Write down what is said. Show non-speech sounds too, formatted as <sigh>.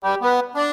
Música <laughs>